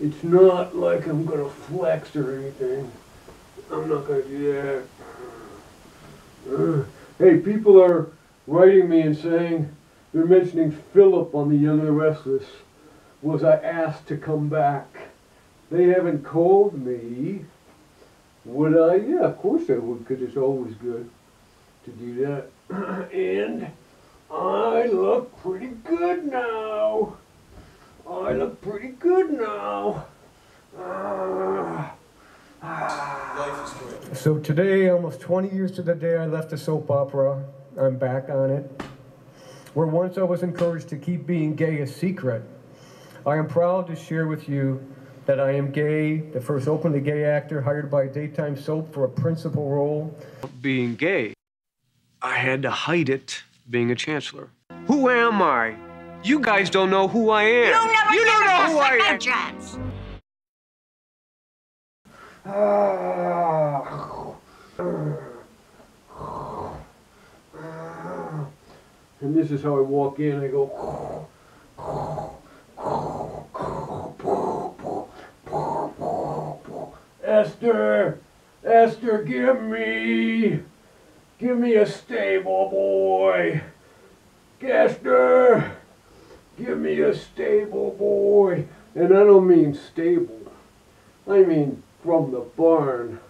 It's not like I'm gonna flex or anything. I'm not gonna do that. Uh, hey, people are writing me and saying they're mentioning Phillip on the Young and the Restless. Was I asked to come back? They haven't called me. Would I? Yeah, of course I would, because it's always good to do that. and I look pretty good now. I look pretty good now. Life. So today, almost 20 years to the day I left the soap opera, I'm back on it. Where once I was encouraged to keep being gay a secret, I am proud to share with you that I am gay, the first openly gay actor hired by a daytime soap for a principal role. Being gay, I had to hide it being a chancellor. Who am I? You guys don't know who I am. You never you give don't know who a I am. second chance. And this is how I walk in. I go. Esther, Esther, give me, give me a stable boy. Esther, give me a stable boy. And I don't mean stable. I mean from the barn.